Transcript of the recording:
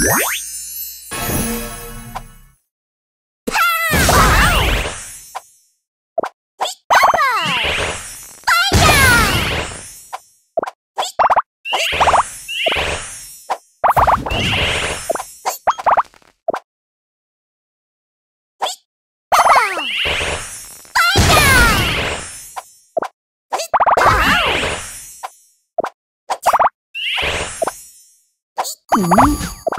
What? Uhum.